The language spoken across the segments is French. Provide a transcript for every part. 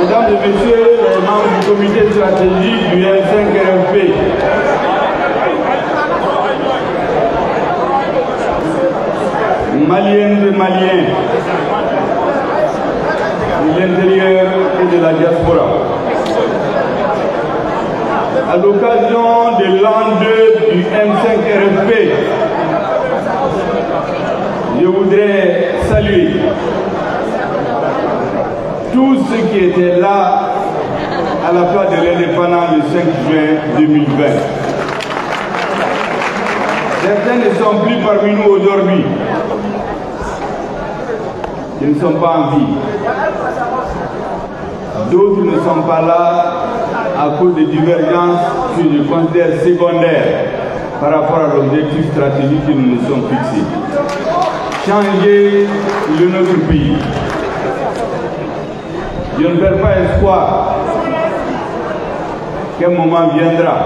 Mesdames et Messieurs membres du comité stratégique du M5RFP, Maliennes et Maliens de l'intérieur et de la diaspora. À l'occasion de l'an 2 du M5RFP, je voudrais saluer tous ceux qui étaient là à la place de l'indépendance le 5 juin 2020. Certains ne sont plus parmi nous aujourd'hui. Ils ne sont pas en vie. D'autres ne sont pas là à cause de divergences que je considère secondaires par rapport à l'objectif stratégique que nous nous sommes fixés. Changer le notre pays. Je ne perds pas espoir qu'un moment viendra?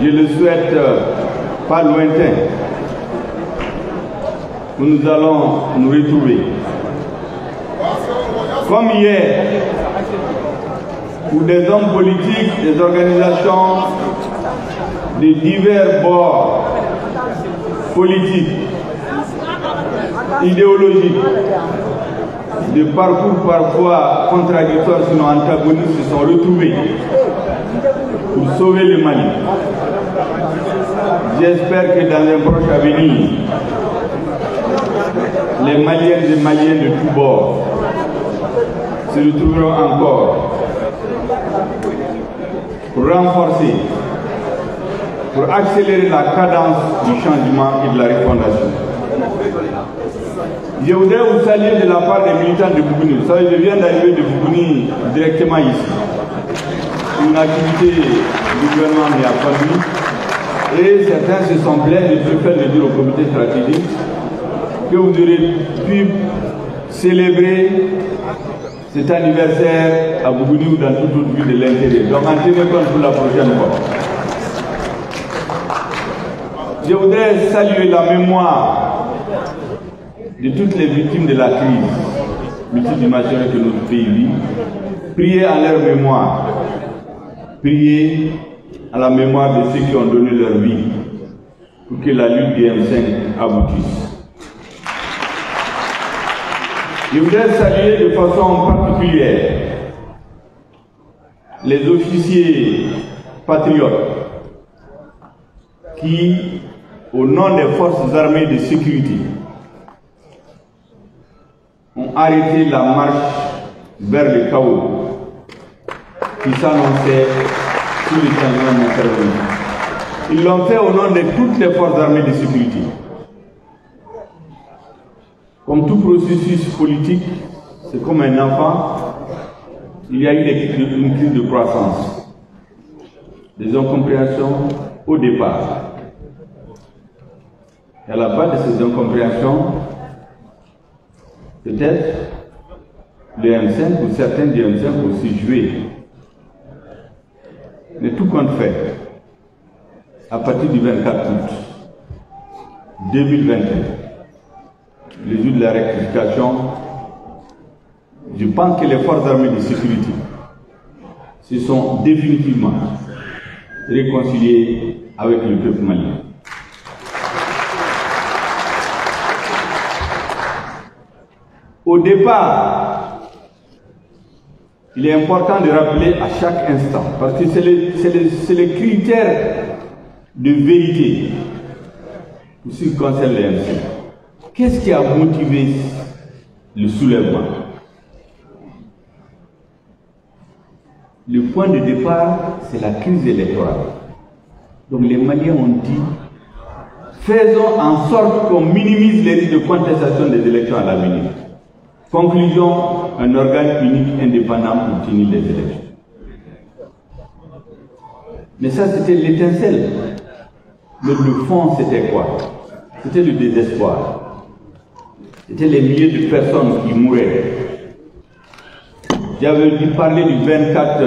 Je le souhaite euh, pas lointain nous allons nous retrouver. Comme hier, où des hommes politiques, des organisations de divers bords politiques, idéologiques, de parcours parfois contradictoires, sinon antagonistes, se sont retrouvés pour sauver le Mali. J'espère que dans un proche avenir, les Maliens et Maliens de tous bords se retrouveront encore pour renforcer, pour accélérer la cadence du changement et de la refondation. Je voudrais vous saluer de la part des militants de Bougouni. Vous savez, je viens d'arriver de Bougouni directement ici. Une activité du gouvernement m'y a conduit. Et certains se sont plaints, je préfère le dire au comité stratégique, que vous aurez pu célébrer cet anniversaire à Bougouni ou dans toute autre ville de l'intérieur. Donc en tenez compte pour la prochaine fois. Je voudrais saluer la mémoire de toutes les victimes de la crise multidimensionnelle que notre pays vit. Priez à leur mémoire. Priez à la mémoire de ceux qui ont donné leur vie pour que la lutte du M5 aboutisse. Je voudrais saluer de façon particulière les officiers patriotes qui, au nom des forces armées de sécurité, arrêté la marche vers le chaos qui s'annonçait sous les changements intervenus. Ils l'ont fait au nom de toutes les forces armées de sécurité. Comme tout processus politique, c'est comme un enfant, il y a eu une crise de croissance, des incompréhensions au départ. Et à la base de ces incompréhensions, peut-être le M5 ou certains du M5 aussi joué. Mais tout compte fait, à partir du 24 août 2021, le jour de la rectification, je pense que les forces armées de sécurité se sont définitivement réconciliées avec le peuple malien. Au départ, il est important de rappeler à chaque instant, parce que c'est le, le, critère de vérité concerne les MC. Qu'est-ce qui a motivé le soulèvement? Le point de départ, c'est la crise électorale. Donc les Maliens ont dit, faisons en sorte qu'on minimise les risques de contestation des élections à l'avenir. Conclusion, un organe unique indépendant pour tenir les élections. Mais ça, c'était l'étincelle. Mais le fond, c'était quoi? C'était le désespoir. C'était les milliers de personnes qui mouraient. J'avais dû parler du 24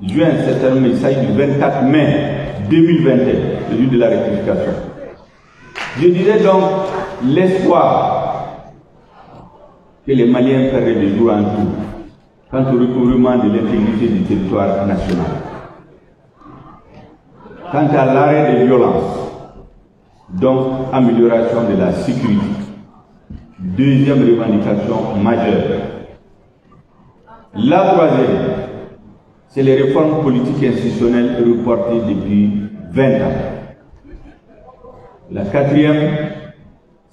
juin, certainement, il s'agit du 24 mai 2021, le de la rectification. Je disais donc l'espoir que les Maliens perdaient de jour en jour quant au recouvrement de l'intégrité du territoire national. Quant à l'arrêt des violences, donc amélioration de la sécurité. Deuxième revendication majeure. La troisième, c'est les réformes politiques et institutionnelles reportées depuis 20 ans. La quatrième,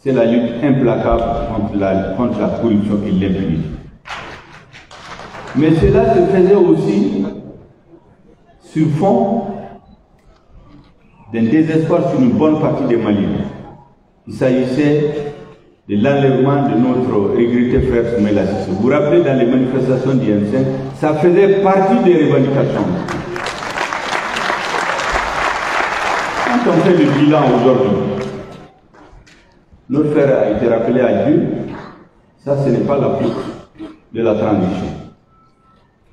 c'est la lutte implacable contre la, contre la corruption et l'impunité. Mais cela se faisait aussi sur fond d'un désespoir sur une bonne partie des Maliens. Il s'agissait de l'enlèvement de notre regretté frère Soumaïla Vous vous rappelez dans les manifestations d'IM5, ça faisait partie des revendications. Quand on fait le bilan aujourd'hui, notre frère a été rappelé à Dieu, ça ce n'est pas la faute de la transition.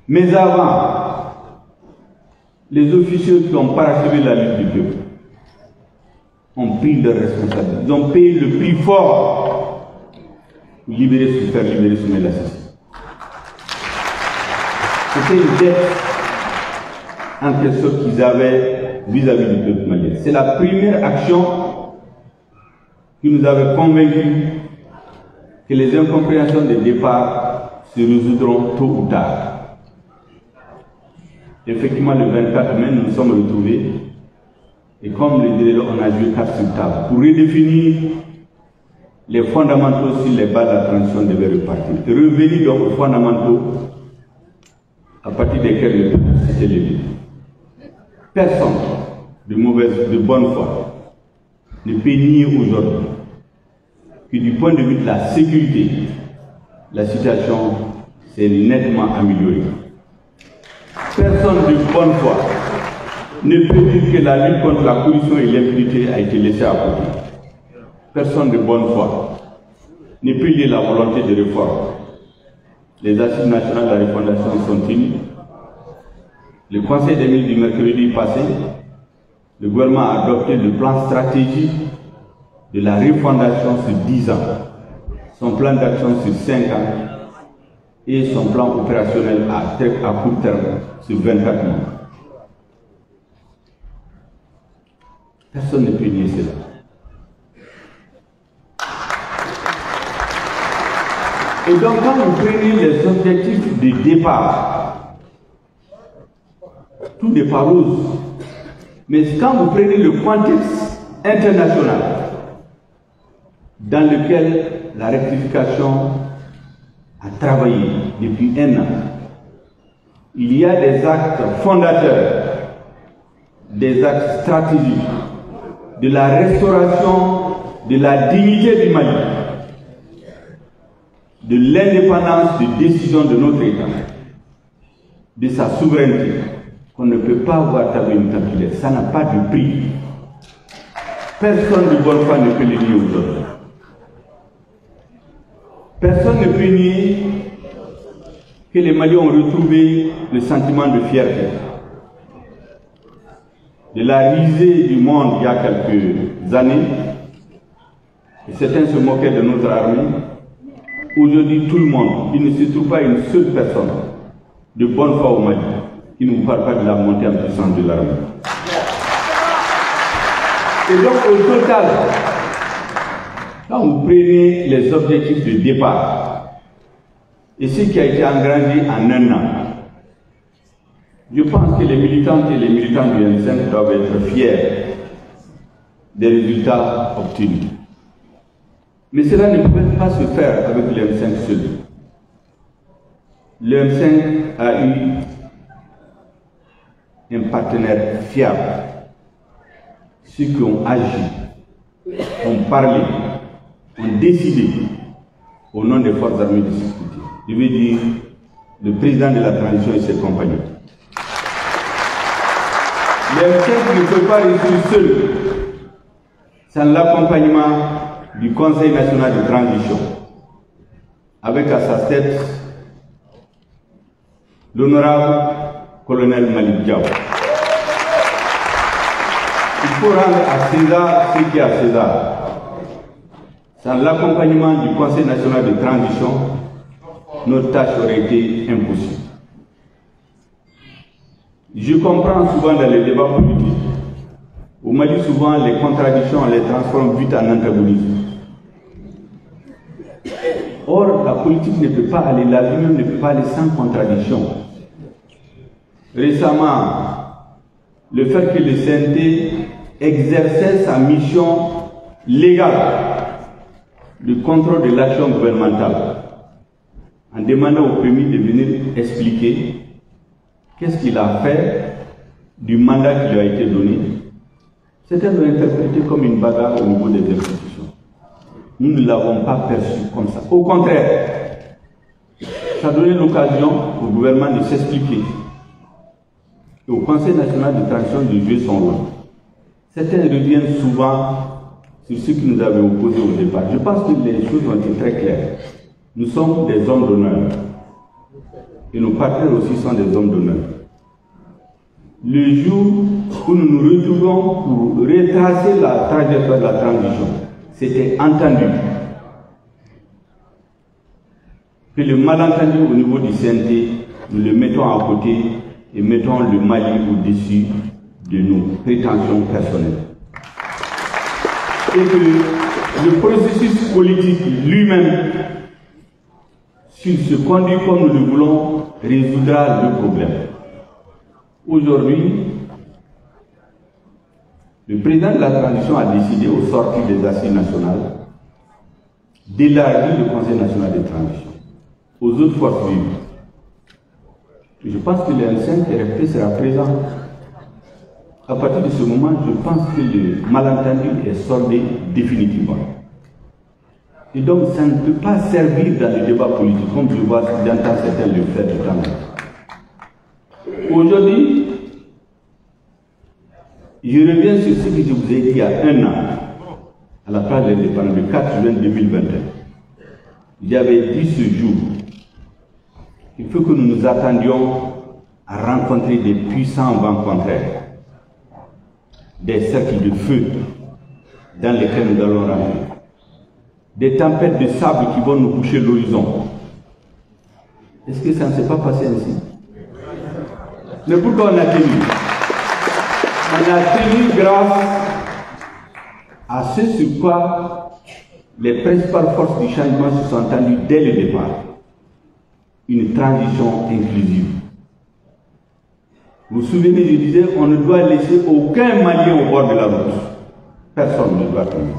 Mais avant, les officiers qui ont parachevé la lutte du peuple ont pris leurs responsabilités. Ils ont payé le prix fort pour libérer, faire libérer Soumaïla C'était une dette en quelque sorte qu'ils avaient vis-à-vis -vis du peuple malien. C'est la première action qui nous avait convaincus que les incompréhensions de départ se résoudront tôt ou tard. Effectivement, le 24 mai, nous nous sommes retrouvés et comme le dirait, on a joué carte sur table pour redéfinir les fondamentaux sur les bases de la transition devaient repartir. Revenir donc aux fondamentaux à partir desquels le peuple s'était levé. Personne de mauvaise, de bonne foi ne peut nier aujourd'hui que du point de vue de la sécurité, la situation s'est nettement améliorée. Personne de bonne foi ne peut dire que la lutte contre la corruption et l'impunité a été laissée à côté. Personne de bonne foi ne peut lier la volonté de réforme. Les assises nationales de la refondation sont tenues. Le Conseil des ministres du mercredi passé, le gouvernement a adopté le plan stratégique de la refondation sur 10 ans, son plan d'action sur 5 ans et son plan opérationnel à, court terme sur 24 mois. Personne ne peut nier cela. Et donc, quand vous prenez les objectifs de départ, tout pas rose. Mais quand vous prenez le contexte international dans lequel la rectification a travaillé depuis un an, il y a des actes fondateurs, des actes stratégiques de la restauration de la dignité du Mali, de l'indépendance de décision de notre État, de sa souveraineté, qu'on ne peut pas voir tabler une calculaire. Ça n'a pas de prix. Personne de bonne foi ne peut le nier aujourd'hui. Personne ne peut nier que les Maliens ont retrouvé le sentiment de fierté de la risée du monde il y a quelques années, certains se moquaient de notre armée, aujourd'hui tout le monde, il ne se trouve pas une seule personne de bonne foi au Mali qui ne vous parle pas de la montée en puissance de l'armée. Et donc au total, quand vous prenez les objectifs de départ, et ce qui a été engrangé en un an, je pense que les militantes et les militants du M5 doivent être fiers des résultats obtenus. Mais cela ne peut pas se faire avec le M5 seul. Le M5 a eu un partenaire fiable. Ceux qui ont agi, ont parlé, ont décidé au nom des forces armées de sécurité. Je veux dire le président de la transition et ses compagnons. Les ne peut pas réussir seul sans l'accompagnement du Conseil national de transition, avec à sa tête l'honorable colonel Malik Diaw. Faut rendre à César ce qui est à César. sans l'accompagnement du Conseil national de transition, notre tâche aurait été impossible. Je comprends souvent dans les débats politiques, au Mali, souvent les contradictions, on les transforme vite en antagonisme. Or, la politique ne peut pas aller, la vie même ne peut pas aller sans contradiction. Récemment, le fait que le CNT exerçait sa mission légale de contrôle de l'action gouvernementale en demandant au Premier de venir expliquer qu'est-ce qu'il a fait du mandat qui lui a été donné. L'ont interprété comme une bagarre au niveau des institutions. Nous ne l'avons pas perçu comme ça. Au contraire, ça donné l'occasion au gouvernement de s'expliquer et au Conseil national de transition de jouer son rôle. Certains reviennent souvent sur ce qui nous avait opposé au départ. Je pense que les choses ont été très claires. Nous sommes des hommes d'honneur. Et nos partenaires aussi sont des hommes d'honneur. Le jour où nous nous retrouvons pour retracer la trajectoire de la transition, c'était entendu que le malentendu au niveau du CNT, nous le mettons à côté et mettons le Mali au-dessus de nos prétentions personnelles. Et que le processus politique lui-même, s'il se conduit comme nous le voulons, résoudra le problème. Aujourd'hui, le président de la transition a décidé, au sortir des assises nationales, d'élargir le Conseil national de transition aux autres forces vives. Je pense que le M5 RFP sera présent. À partir de ce moment, je pense que le malentendu est soldé définitivement. Et donc, ça ne peut pas servir dans le débat politique, comme je vois d'entendre certains le faire tout l'heure. Aujourd'hui, je reviens sur ce que je vous ai dit il y a un an, à la page de l'indépendance, le 4 juin 2021. J'avais dit ce jour il faut que nous nous attendions à rencontrer des puissants vents contraires, des cercles de feu dans lesquels nous allons rentrer, des tempêtes de sable qui vont nous coucher l'horizon. Est-ce que ça ne s'est pas passé ainsi? Mais pourquoi on a tenu? On a tenu grâce à ce sur quoi les principales forces du changement se sont entendues dès le départ une transition inclusive. Vous vous souvenez, je disais, on ne doit laisser aucun Malien au bord de la route. Personne ne doit tomber.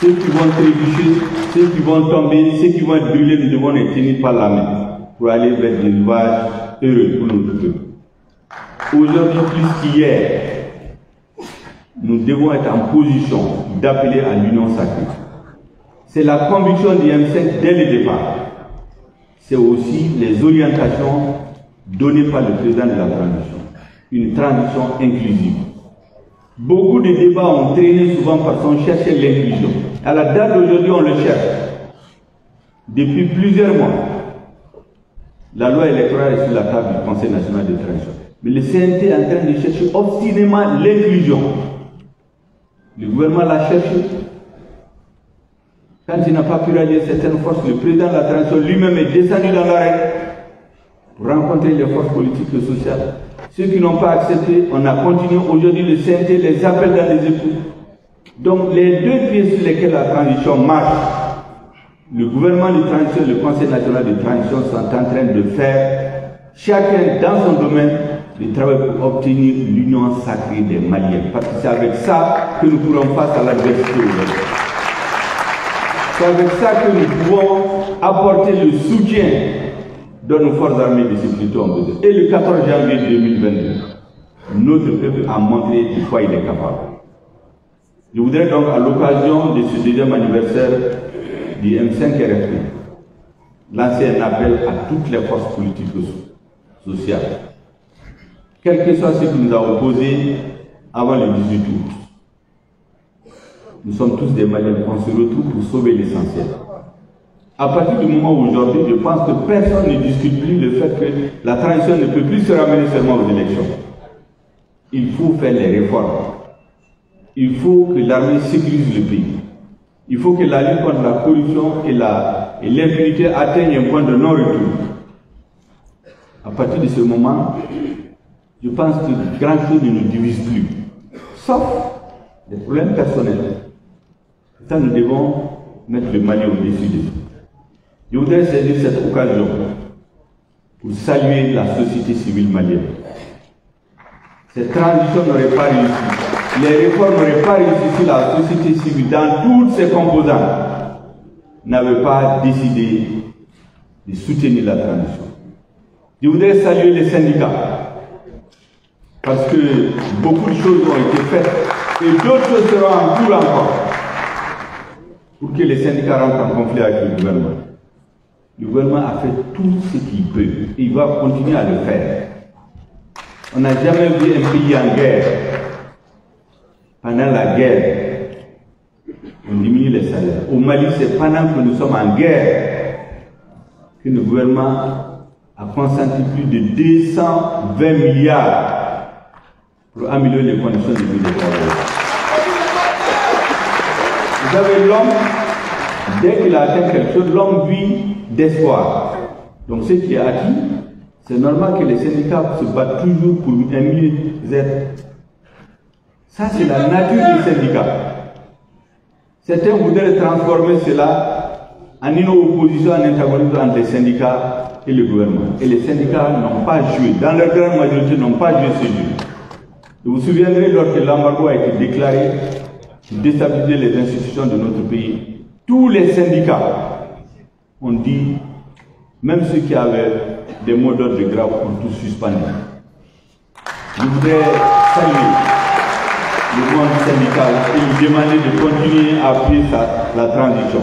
Ceux qui vont trébucher, ceux qui vont tomber, ceux qui vont être brûlés, nous devons les tenir par la main pour aller vers des rivages heureux pour notre peuple. Aujourd'hui, plus qu'hier, nous devons être en position d'appeler à l'union sacrée. C'est la conviction du M5 dès le départ c'est aussi les orientations données par le président de la transition. Une transition inclusive. Beaucoup de débats ont traîné souvent parce qu'on cherchait l'inclusion. À la date d'aujourd'hui, on le cherche. Depuis plusieurs mois, la loi électorale est sur la table du Conseil national de transition. Mais le CNT est en train de chercher obstinément l'inclusion. Le gouvernement l'a cherché, quand il n'a pas pu rallier certaines forces, le président de la transition lui-même est descendu dans pour rencontrer les forces politiques et sociales. Ceux qui n'ont pas accepté, on a continué aujourd'hui le CNT, les appels dans les époux. Donc les deux pieds sur lesquels la transition marche, le gouvernement de transition le Conseil national de transition sont en train de faire, chacun dans son domaine, le travail pour obtenir l'union sacrée des Maliens. Parce que c'est avec ça que nous pourrons face à l'adversité aujourd'hui. C'est avec ça que nous pouvons apporter le soutien dont nos forces armées de sécurité ont besoin. Et le 14 janvier 2022, notre peuple a montré de quoi il est capable. Je voudrais donc, à l'occasion de ce deuxième anniversaire du M5 RFP, lancer un appel à toutes les forces politiques sociales. Quel que soit ce qui nous a opposés avant le 18 août, nous sommes tous des Maliens, on se retrouve pour sauver l'essentiel. À partir du moment où aujourd'hui, je pense que personne ne discute plus le fait que la transition ne peut plus se ramener seulement aux élections. Il faut faire les réformes. Il faut que l'armée sécurise le pays. Il faut que la lutte contre la corruption et l'impunité atteignent un point de non-retour. À partir de ce moment, je pense que grand chose ne nous divise plus, sauf des problèmes personnels. Ça, nous devons mettre le Mali au-dessus de Je voudrais saisir cette occasion pour saluer la société civile malienne. Cette transition n'aurait pas réussi. Les réformes n'auraient pas réussi si la société civile, dans toutes ses composantes, n'avait pas décidé de soutenir la transition. Je voudrais saluer les syndicats, parce que beaucoup de choses ont été faites et d'autres choses seront en cours encore pour que les syndicats rentrent en conflit avec le gouvernement. Le gouvernement a fait tout ce qu'il peut et il va continuer à le faire. On n'a jamais vu un pays en guerre. Pendant la guerre, on diminue les salaires. Au Mali, c'est pendant que nous sommes en guerre que le gouvernement a consenti plus de 220 milliards pour améliorer les conditions de vie des travailleurs. Vous savez, l'homme, dès qu'il a atteint quelque chose, l'homme vit d'espoir. Donc ce qui est acquis, c'est normal que les syndicats se battent toujours pour un mieux-être. Ça, c'est la nature des syndicats. Certains voudraient transformer cela en une opposition, en antagonisme entre les syndicats et le gouvernement. Et les syndicats n'ont pas joué, dans leur grande majorité, n'ont pas joué ce jeu. Vous vous souviendrez, lorsque l'embargo a été déclaré, déstabiliser les institutions de notre pays, tous les syndicats ont dit, même ceux qui avaient des mots d'ordre graves, ont tous suspendu. Je voudrais saluer le monde syndical et lui demander de continuer à appuyer la transition.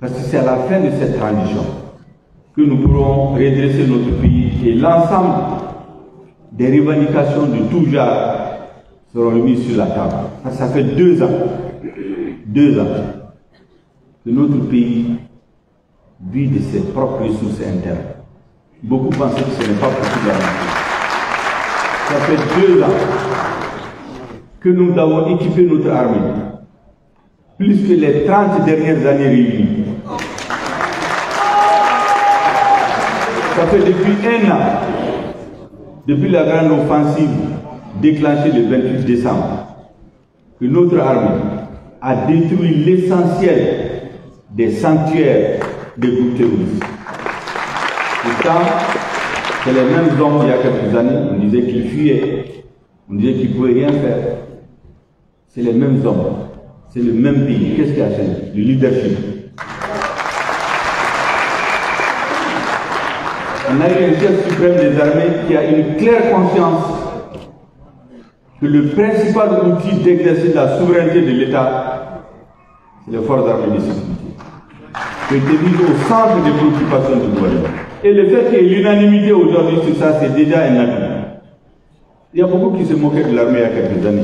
Parce que c'est à la fin de cette transition que nous pourrons redresser notre pays et l'ensemble des revendications de tout genre seront remises sur la table. Ça fait deux ans, deux ans, que notre pays vit de ses propres ressources internes. Beaucoup pensent que ce n'est pas possible Ça fait deux ans que nous avons équipé notre armée, plus que les 30 dernières années réunies. Ça fait depuis un an, depuis la grande offensive déclenchée le 28 décembre, que notre armée a détruit l'essentiel des sanctuaires terroristes. Pourtant, c'est les mêmes hommes il y a quelques années, on disait qu'ils fuyaient, on disait qu'ils ne pouvaient rien faire. C'est les mêmes hommes, c'est le même pays. Qu'est-ce qui a changé? Le leadership. On a eu un chef suprême des armées qui a une claire conscience que le principal outil d'exercer la souveraineté de l'État, c'est les forces armées de mis au centre des préoccupations du gouvernement. Et le fait qu'il y ait l'unanimité aujourd'hui sur ça, c'est déjà un atout. Il y a beaucoup qui se moquaient de l'armée il y a quelques années.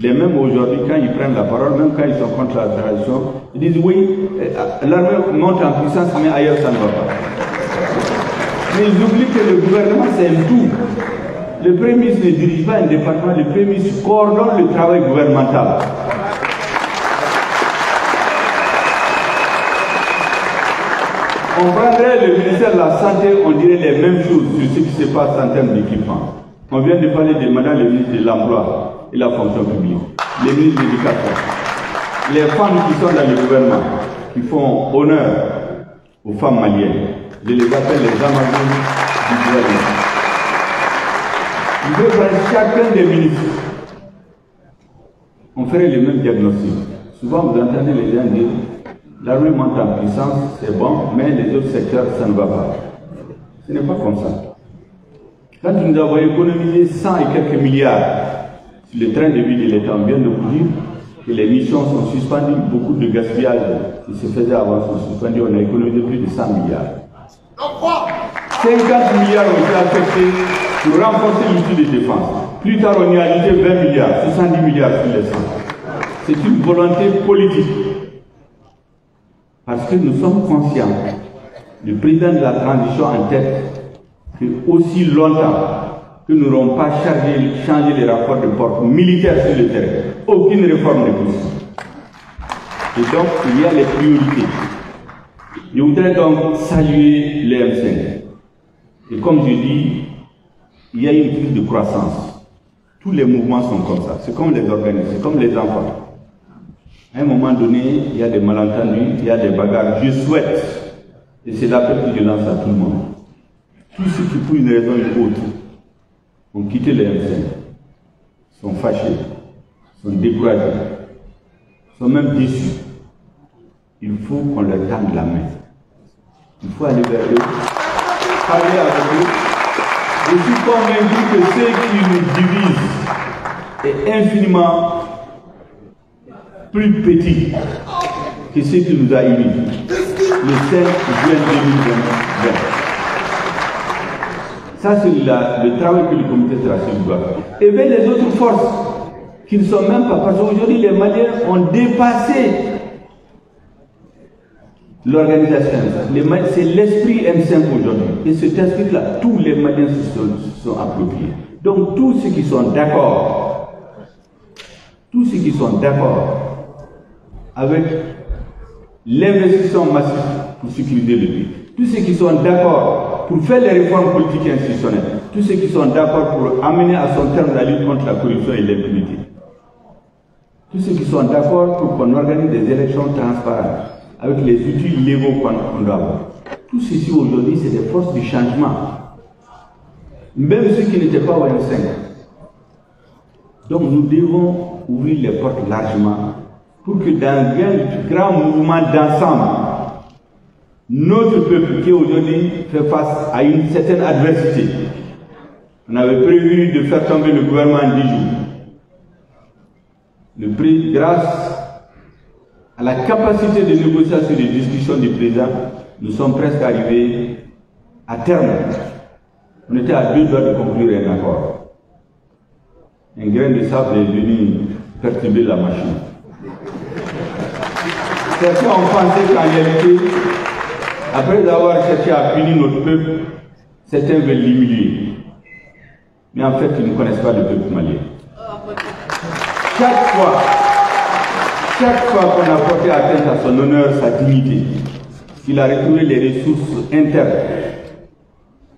Les mêmes aujourd'hui, quand ils prennent la parole, même quand ils sont contre la tradition, ils disent oui, euh, l'armée monte en puissance, mais ailleurs ça ne va pas. Mais ils oublient que le gouvernement, c'est un tout. Le Premier ministre ne dirige pas un département, le Premier ministre coordonne le travail gouvernemental. On prendrait le ministère de la Santé, on dirait les mêmes choses sur ce qui se passe en termes d'équipement. On vient de parler de Madame le ministre de l'Emploi et la fonction publique, les ministres de l'Éducation, les femmes qui sont dans le gouvernement, qui font honneur aux femmes maliennes. Je les appelle les Amazones du gouvernement. Je prendre chacun des ministres. On ferait le même diagnostic. Souvent, vous entendez les gens dire l'armée monte en puissance, c'est bon, mais les autres secteurs, ça ne va pas. Ce n'est pas comme ça. Quand nous avons économisé 100 et quelques milliards sur le train de vie de l'État, on vient de vous dire que les missions sont suspendues, beaucoup de gaspillage qui se faisait avant sont suspendus, on a économisé plus de 100 milliards. 50 milliards ont été affectés pour renforcer l'outil de défense. Plus tard, on y a ajouté 20 milliards, 70 milliards sur les 100. C'est une volonté politique. Parce que nous sommes conscients, le président de la transition en tête, que aussi longtemps que nous n'aurons pas changé, les rapports de force militaires sur le terrain, aucune réforme n'est possible. Et donc, il y a les priorités. Je voudrais donc saluer les M5. Et comme je dis, il y a une crise de croissance. Tous les mouvements sont comme ça. C'est comme les organismes, c'est comme les enfants. À un moment donné, il y a des malentendus, il y a des bagarres. Je souhaite, et c'est l'appel que je lance à tout le monde, tous ceux qui, pour une raison ou autre, ont quitté les M5, sont fâchés, sont découragés, sont même déçus. Il faut qu'on leur tende la main. Il faut aller vers eux, parler avec eux. Je suis convaincu que ce qui nous divise est infiniment plus petit que ce qui nous a unis le 5 juin 2020. Ça, c'est le travail que le comité stratégique doit faire. Et vers les autres forces qui ne sont même pas, parce qu'aujourd'hui, les Maliens ont dépassé l'organisation. C'est l'esprit M5 aujourd'hui. Et cet esprit-là, tous les Maliens se sont appropriés. Donc, tous ceux qui sont d'accord, tous ceux qui sont d'accord avec l'investissement massif pour sécuriser le pays, tous ceux qui sont d'accord pour faire les réformes politiques et institutionnelles, tous ceux qui sont d'accord pour amener à son terme la lutte contre la corruption et l'impunité, tous ceux qui sont d'accord pour qu'on organise des élections transparentes, avec les outils légaux qu'on doit avoir. Tout ceci aujourd'hui, c'est des forces du changement. Même ceux qui n'étaient pas au M5. Donc nous devons ouvrir les portes largement pour que dans un grand mouvement d'ensemble, notre peuple qui aujourd'hui fait face à une certaine adversité, on avait prévu de faire tomber le gouvernement en 10 jours. Grâce à la capacité de négociation et de discussion du président, nous sommes presque arrivés à terme. On était à deux doigts de conclure un accord. Un grain de sable est venu perturber la machine. Certains ont pensé qu'en réalité, après avoir cherché à punir notre peuple, certains veulent l'humilier. Mais en fait, ils ne connaissent pas le peuple malien. Chaque fois chaque fois qu'on a porté atteinte à son honneur, sa dignité, il a retrouvé les ressources internes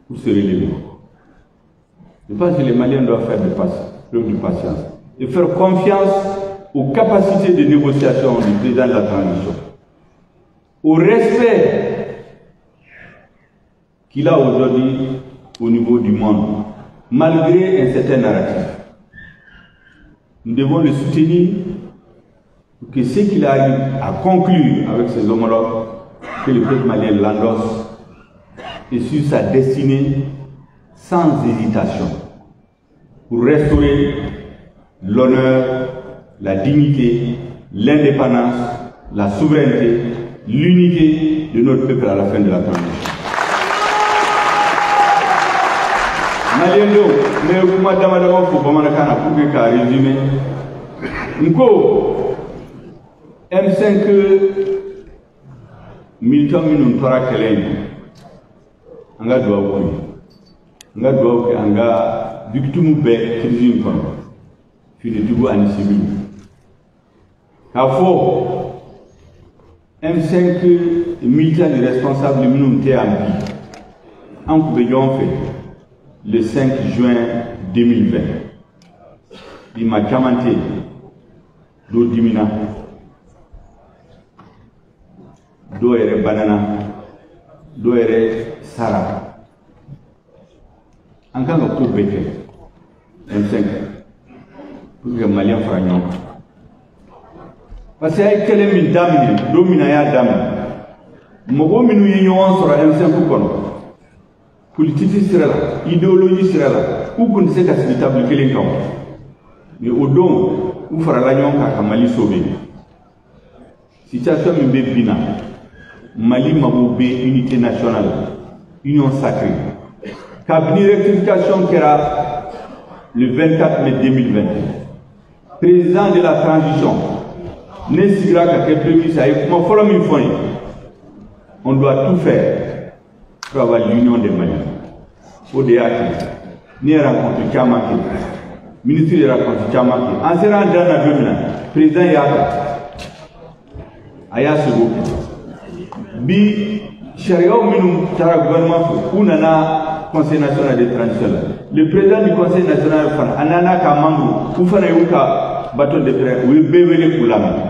pour se relever. Je pense que les Maliens doivent faire preuve de patience et faire confiance aux capacités de négociation du président de la transition, au respect qu'il a aujourd'hui au niveau du monde, malgré un certain narratif. Nous devons le soutenir que ce qu'il arrive à conclure avec ses homologues, que le peuple malien l'endosse et sur sa destinée sans hésitation pour restaurer l'honneur, la dignité, l'indépendance, la souveraineté, l'unité de notre peuple à la fin de la transition. Maliendo, mais kuma dama dama fo bamanakana pour que ka résumer. Nko M5 militant minnu tora kɛlɛ in an ka dugawu k'u ye an ka dugawu kɛ an ka victime bɛɛ crise in kɔnɔ finitigiw ani civil k'a fɔ M5 militant ni responsable minnu tɛ yan bi an kun bɛ ɲɔgɔn fɛ le 5 juin 2020 bi ma caman tɛ yen dɔ dimina. Dɔw yɛrɛ banana. Dɔw yɛrɛ sara. An kan ka ko bɛɛ kɛ M5 pour que kan parce que a ye kɛlɛ min daminɛ don min a y'a daminɛ mɔgɔ minnu ye ɲɔgɔn sɔrɔ M5 kɔnɔ politiki sira idéologie sira la u kun kelen mais o don u farala ɲɔgɔn kan ka mali sauver situation min na Mali mago unité nationale. Union sacrée. Kabini rectification kɛra le 24 mai 2020 président de la transition ne on doit tout faire pour avoir l'union des Maliens o de y'a rencontre ministre ye rencontre caman kɛ an sera an na président y'a ta a bi gouvernement conseil national de transition le président du conseil national a nana ka membre u fana y'u ka baton de lamɛn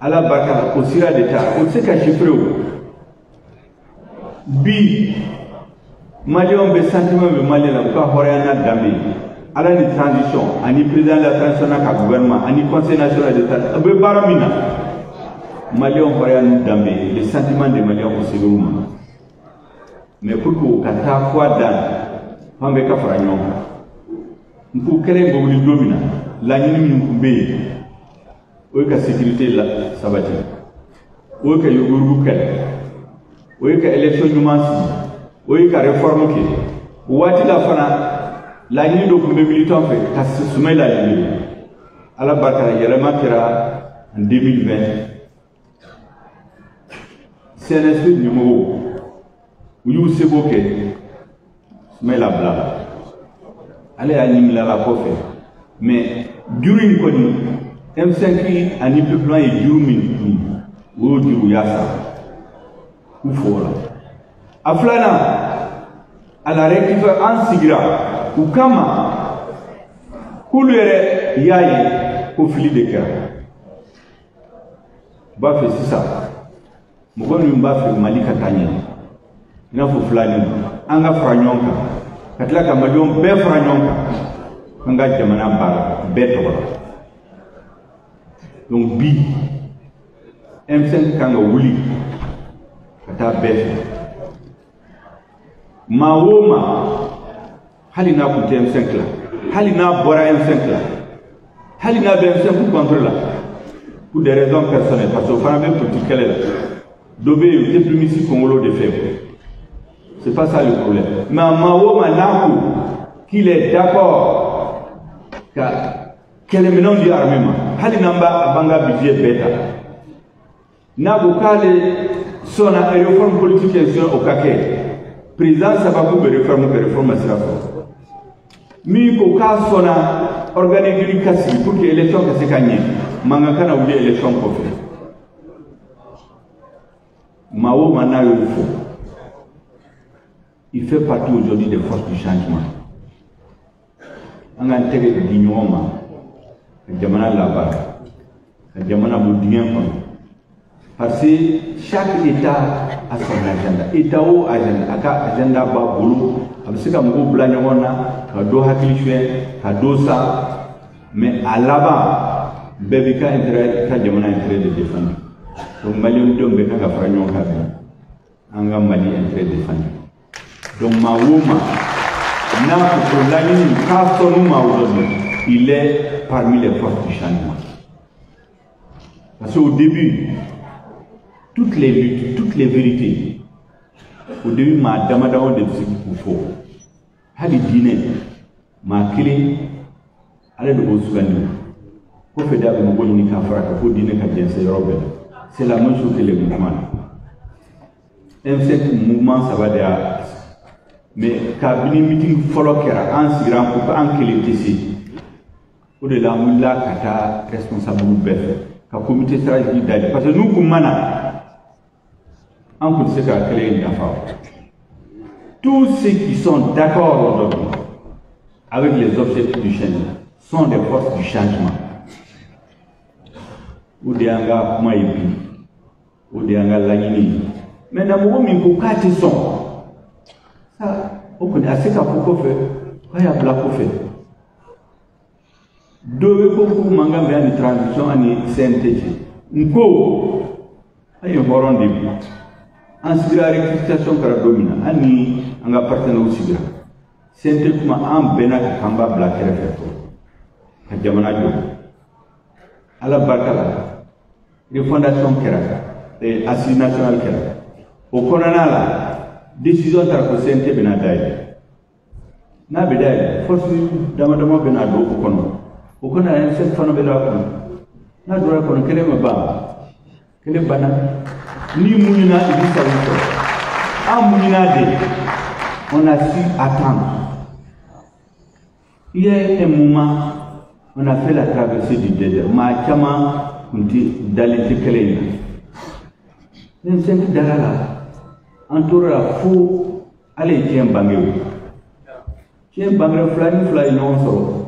ala barika o sira de ta o se ka chiffrer o bi maliyɛnw bɛ sentiment bɛ maliyɛn la u ka hɔrɔnya n'a danbe ala ni transition ani président de la transition n'a ka gouvernement ani conseil national de transition a bɛ baara min na maliyɛnw hɔrɔnya n'u danbe le sentiment de maliyɛnw o sɛbɛn u ma mais pour que ka taa fɔ a dan f'an bɛ ka fara ɲɔgɔn kan n ko kɛlɛ in bɛ wuli don min na laɲini min tun bɛ yen o ye ka sécurité la sabati o ye ka yuguyugu kɛlɛ o ye ka élection ɲuman sigi o ye ka réforme kɛ. O waati la fana laɲini dɔ tun bɛ militant fɛ ka sumɛ laɲini ala barika la yɛlɛma kɛra en 2020 CNSP ɲɛmɔgɔw u y'u seko kɛ. Sumɛ labila la ale y'a ɲimila la kɔfɛ. Mais juru in kɔni M5 ani peuplement ye juru min dun o y'o juru y'a sara u fo la. A filanan alare kifɛ an sigira u kama k'olu yɛrɛ y'a ye ko fili de kɛra u b'a fɛ sisan mɔgɔ min b'a fɛ mali ka taa ɲɛ i n'a fɔ filanin an ka. Fara ɲɔgɔn kan ka tila ka maliɲɔgɔn bɛɛ fara ɲɔgɔn kan an ka jamana baara bɛɛ tɔgɔ la donc bi M5 kan ka wuli. Ka taa bɛɛ fɛ. Maa o maa hali n'a kun tɛ M5 la. Hali n'a bɔra M5 la. Hali n'a bɛ M5 contre la? Pour des raisons personnelles parce que o fana bɛ politique kɛlɛ la. Dɔ bɛ yen o tɛ kɔngɔlo de fɛ. C'est pas ça le problème. Mais maa o maa n'a qu'il est d'accord ka kɛlɛminɛnw di armée ma hali n'an b'a b'an ka budget bɛɛ ta n'a ko k'ale sɔnna réforme politique kɛ o ka kɛ président sababu bɛ réforme kɛ réforme sira sɔrɔ min ko k'a sɔnna organe ka sigi pour que élection ka se ka ɲɛ kana wuli élection kɔfɛ maa o maa n'a y'o fɔ il fait partie aujourd'hui des forces du changement. An k'an tɛgɛ di ɲɔgɔn ma ka jamana labaara ka jamana bɔ diɲɛ kɔnɔ parce que chaque état a son agenda. État o agenda. A ka agenda b'a bolo a bɛ se ka mɔgɔw bila ɲɔgɔn na ka dɔ hakili fɛ ka dɔ sa. Mais a laban bɛɛ b'i ka intérêt ka jamana intérêt de défendre. Donc maliyɛn denw bɛɛ kan ka fara ɲɔgɔn kan bi an ka mali intérêt défendre. Donc maa o maa n'a ko laɲini k'a sɔnni ma aujourd'hui il est parmi les forces du changement parce qu'au début toutes les luttes toutes les vérités au début maa damadama de fɔ hali diinɛ de c'est la même chose que les mouvements. M5 mouvement saba de y'a mais kabini meeting fɔlɔ kɛra an sigira an ko an kelen tɛ se o de la an wulila responsable bɛɛ fɛ ka comité stratégique dayɛlɛ parce que n'u kun ma na an kun se ka kɛlɛ in dafa tous ceux qui sont d'accord aujourd'hui avec les objectifs du changement sont des forces du changement. O de y'an ka kuma ye bi o de y'an ka laɲini ye maintenant mɔgɔ min ko k'a tɛ sɔn o kɔni a dɔ bɛ ko k'u mankan bɛ ani transition ani CNT cɛ n ko an ye hɔrɔn de bi an sigira rectification kɛra don min na ni an ka partenaires sigira kuma an bɛnna ka k'an b'a bila kɛrɛfɛ ka jamana jɔ ala barika la refondation kɛra assise national kɛra o kɔnɔna la décision tara ko CNT bɛna dayɛlɛ n'a bɛ dayɛlɛ force dama dama bɛna don o kɔnɔ o kɔnɔ ANSF fana bɛ don a kɔnɔ n'a donna a kɔnɔ kelen ma ban kelen banna ni muɲuna i bɛ sago sɔrɔ an muɲuna de. On a su attendre il y a un moment on a fait la traversée du désert maa caman tun tɛ dalen tɛ kelen in na denmisɛnnin dara la an tora la fo ala ye tiɲɛ bange o tiɲɛ bangera fila ni fila ye ɲɔgɔn sɔrɔ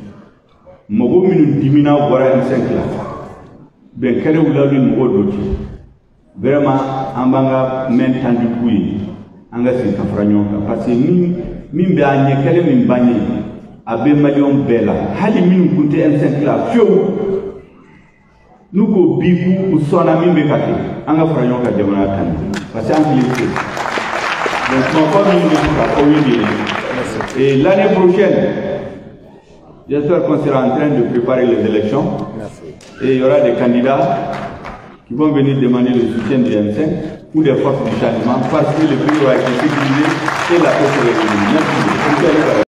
mɔgɔ minnu dimina bɔra M5 la bɛn kɛlɛw la ni mɔgɔ dɔ cɛ. Vraiment an b'an ka main tandi k'u ye. An ka segin ka fara ɲɔgɔn kan. Parce que min min bɛ a ɲɛ min ban ye a bɛ maliyɛnw bɛɛ la. Hali minnu kun tɛ M5 la fiyewu. N'u ko bi k'u sɔnna min bɛ ka kɛ. An ka fara ɲɔgɔn kan jamana kan. Parce que an tile tɛ donc kumafɔ min bɛ ka fɔ ye de ye. Et l'année prochaine j'espère qu'on sera en train de préparer les élections. Et il y aura des candidats qui vont venir demander le soutien du M5 ou des forces du changement parce que le pays aura été sécurisé et la paix sera Merci.